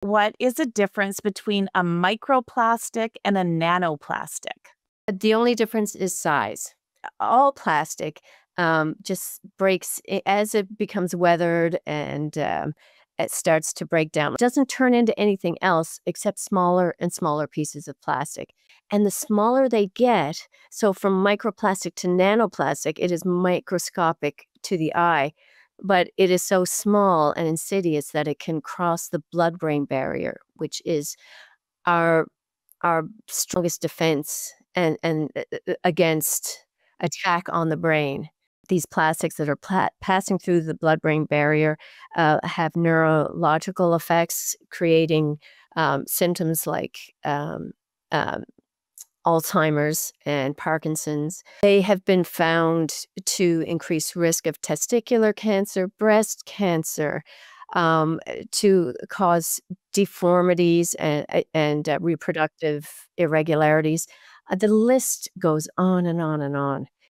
What is the difference between a microplastic and a nanoplastic? The only difference is size. All plastic um, just breaks as it becomes weathered and um, it starts to break down. It doesn't turn into anything else except smaller and smaller pieces of plastic. And the smaller they get, so from microplastic to nanoplastic, it is microscopic to the eye, but it is so small and insidious that it can cross the blood-brain barrier, which is our our strongest defense and and uh, uh, against attack on the brain. These plastics that are pla- passing through the blood-brain barrier uh, have neurological effects, creating um, symptoms like um, um, Alzheimer's and Parkinson's. They have been found to increase risk of testicular cancer, breast cancer, um, uh, to cause deformities and, uh, and uh, reproductive irregularities. Uh, the list goes on and on and on.